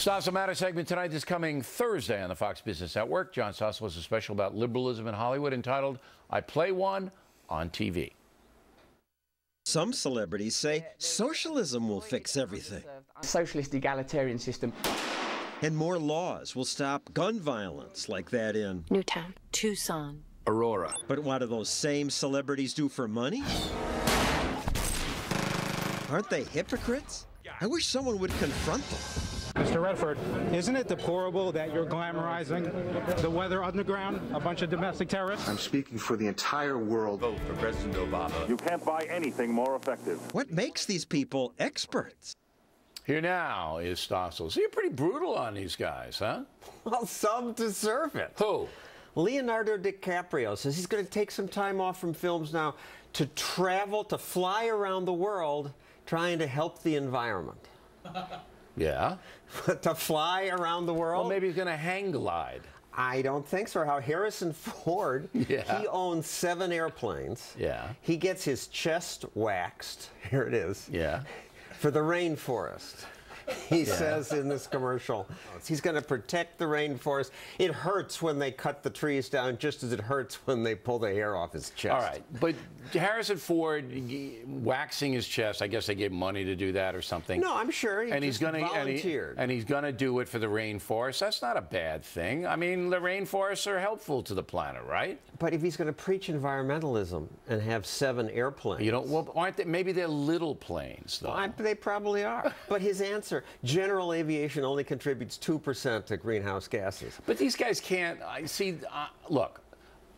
Stossel Matter segment tonight is coming Thursday on the Fox Business Network. John Stossel has a special about liberalism in Hollywood entitled I Play One on TV. Some celebrities say socialism will fix everything. Socialist egalitarian system. And more laws will stop gun violence like that in Newtown, Tucson, Aurora. But what do those same celebrities do for money? Aren't they hypocrites? I wish someone would confront them. Mr. Redford, isn't it deplorable that you're glamorizing the weather underground, a bunch of domestic terrorists? I'm speaking for the entire world. Vote for President Obama. You can't buy anything more effective. What makes these people experts? Here now is Stossel. So you're pretty brutal on these guys, huh? Well, some deserve it. Who? Leonardo DiCaprio says he's going to take some time off from films now to travel, to fly around the world trying to help the environment. Yeah. to fly around the world? Well, maybe he's going to hang glide. I don't think so. How Harrison Ford, yeah. he owns seven airplanes. Yeah. He gets his chest waxed. Here it is. Yeah. For the rainforest. He yeah. says in this commercial, he's going to protect the rainforest. It hurts when they cut the trees down, just as it hurts when they pull the hair off his chest. All right, but Harrison Ford waxing his chest. I guess they gave money to do that or something. No, I'm sure. He and he's going to volunteered. And, he, and he's going to do it for the rainforest. That's not a bad thing. I mean, the rainforests are helpful to the planet, right? But if he's going to preach environmentalism and have seven airplanes, you don't. Well, aren't they? Maybe they're little planes, though. Well, I, they probably are. but his answer general aviation only contributes 2% to greenhouse gases. But these guys can't. I see. Uh, look,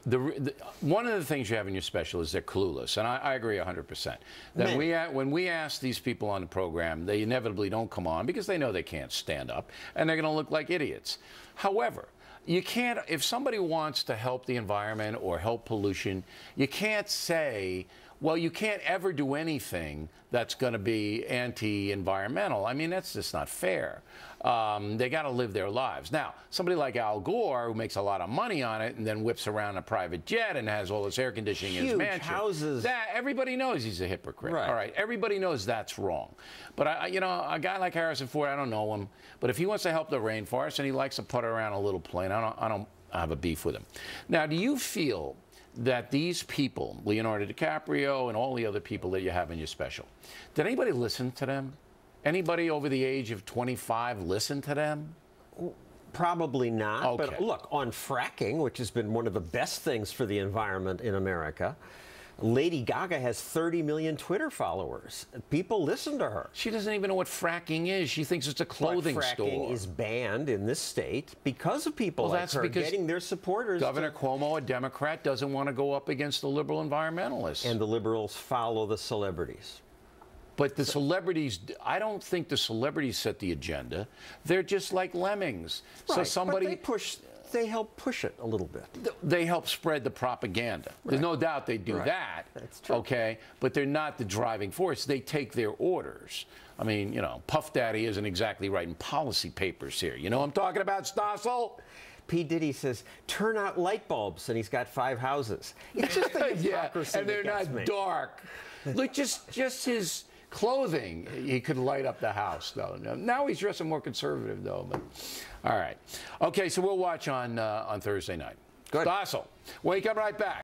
the, the, one of the things you have in your special is they're clueless, and I, I agree 100%. That we when we ask these people on the program, they inevitably don't come on because they know they can't stand up, and they're going to look like idiots. However, you can't if somebody wants to help the environment or help pollution, you can't say well, you can't ever do anything that's going to be anti-environmental. I mean, that's just not fair. Um, they got to live their lives. Now, somebody like Al Gore, who makes a lot of money on it and then whips around a private jet and has all this air conditioning Huge in his mansion. houses. That, everybody knows he's a hypocrite. Right. All right, everybody knows that's wrong. But, I, you know, a guy like Harrison Ford, I don't know him, but if he wants to help the rainforest and he likes to put around a little plane, I don't, I don't have a beef with him. Now, do you feel that these people, Leonardo DiCaprio and all the other people that you have in your special, did anybody listen to them? Anybody over the age of 25 listen to them? Probably not. Okay. But look, on fracking, which has been one of the best things for the environment in America, Lady Gaga has 30 million Twitter followers. People listen to her. She doesn't even know what fracking is. She thinks it's a clothing but fracking store. Fracking is banned in this state because of people well, like that's her because getting their supporters. Governor. Cuomo, a Democrat, doesn't want to go up against the liberal environmentalists. And the liberals follow the celebrities. But the celebrities, I don't think the celebrities set the agenda. They're just like lemmings. Right, so somebody but they push they help push it a little bit. They help spread the propaganda. Right. There's no doubt they do right. that. That's true. Okay, but they're not the driving force. They take their orders. I mean, you know, Puff Daddy isn't exactly writing policy papers here. You know what I'm talking about, Stossel? P. Diddy says, turn out light bulbs, and he's got five houses. It's just the hypocrisy yeah, and they're not me. dark. Look, just just his clothing, he could light up the house, though. Now he's dressing more conservative, though. But all right, okay. So we'll watch on uh, on Thursday night. Good. Stossel, wake up right back.